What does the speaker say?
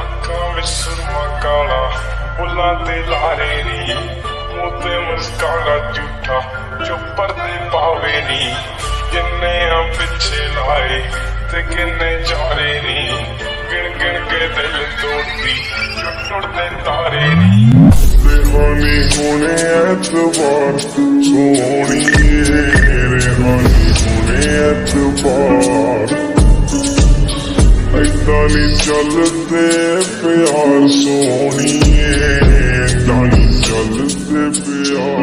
ਅੱਖਾਂ ਵਿੱਚ ਸੁਰਮਾ ਕਾਲਾ ਬੁੱਲਾਂ ਤੇ ਲਾਰੇ ਨੀ। ਮੂੰਹ ਤੇ ਮੁਸਕਾਰਾ ਝੂਠਾ, ਜੋ ਪਰਦੇ ਪਾਵੇ ਨੀ। ਕਿੰਨੇ ਆ ਪਿੱਛੇ ਲਾਏ ਤੇ ਕਿੰਨੇ ਚਾਰੇ ਨੀ। ਗਿਣ ਗਿਣ ਕੇ ਦਿਲ ਤੋੜਦੀ ਜੋ ਟੁੱਟਦੇ ਤਾਰੇ ਨੀ। ਰਹਾਨੀ ਹੋਣੇ ਐਤਵਾਰ ਸੋਹਣੀਏ ਰਹਾਨੀ ਹੋਣੇ ਐਤਵਾਰ। ਐਦਾਂ ਚੱਲਦੇ ਪਿਆਰ ਸੋਹਣੀਏ ਐਦਾਂ ਚੱਲਦੇ ਪਿਆਰ